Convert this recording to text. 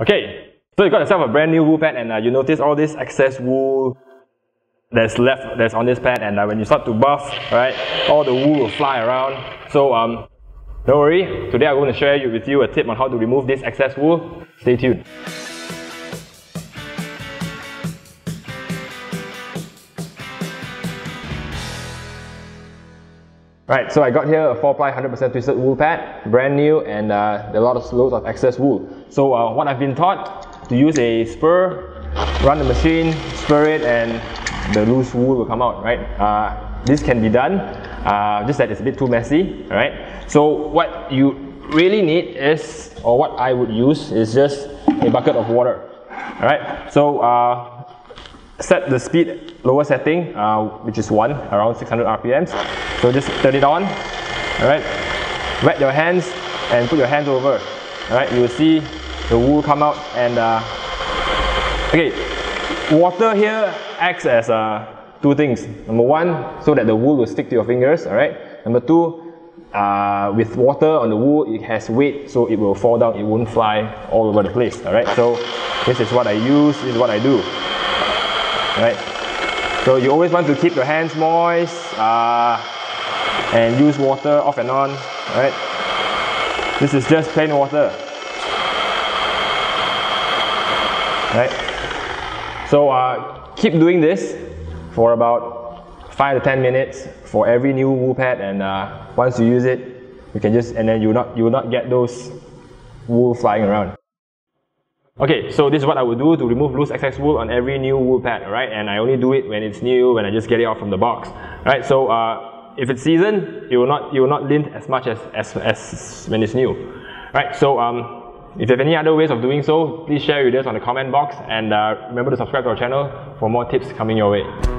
Okay, so you got yourself a brand new wool pad and uh, you notice all this excess wool that's left that's on this pad and uh, when you start to buff, right, all the wool will fly around. So um, don't worry, today I'm going to share with you a tip on how to remove this excess wool. Stay tuned. Right, so I got here a 4-ply 100% twisted wool pad, brand new and uh, a lot of loads of excess wool. So uh, what I've been taught to use a spur, run the machine, spur it and the loose wool will come out, right? Uh, this can be done, uh, just that it's a bit too messy, right? So what you really need is, or what I would use is just a bucket of water, alright? So uh, set the speed lower setting, uh, which is 1, around 600 RPMs. So just turn it on, alright? Wet your hands and put your hands over, alright? You will see the wool come out and, uh, okay, water here acts as uh, two things. Number one, so that the wool will stick to your fingers, alright? Number two, uh, with water on the wool, it has weight, so it will fall down, it won't fly all over the place, alright? So this is what I use, this is what I do right? So you always want to keep your hands moist uh, and use water off and on, right? This is just plain water, right? So uh, keep doing this for about 5 to 10 minutes for every new wool pad and uh, once you use it, you can just, and then you not, you will not get those wool flying around. Okay, so this is what I would do to remove loose excess wool on every new wool pad, right? And I only do it when it's new, when I just get it out from the box, right? So uh, if it's seasoned, it will not it will not lint as much as, as, as when it's new, right? So um, if you have any other ways of doing so, please share with us on the comment box and uh, remember to subscribe to our channel for more tips coming your way.